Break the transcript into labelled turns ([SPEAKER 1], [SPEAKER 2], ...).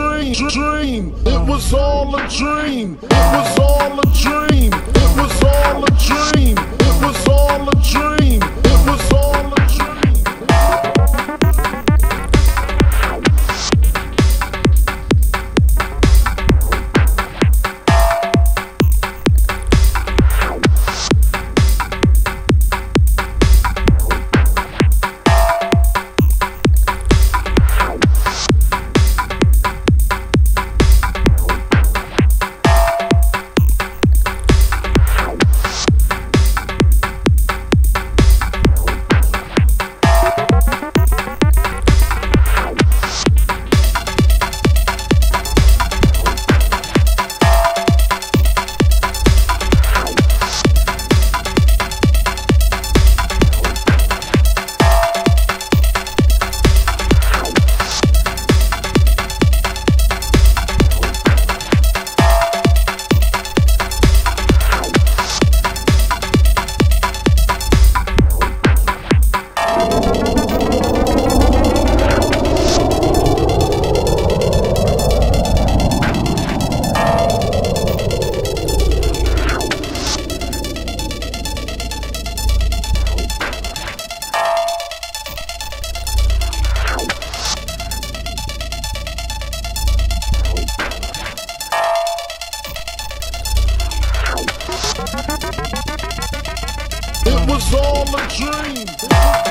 [SPEAKER 1] dream, dream. It was all a dream. It was all a dream. It was all a dream. It was all a dream. It was all all a dream.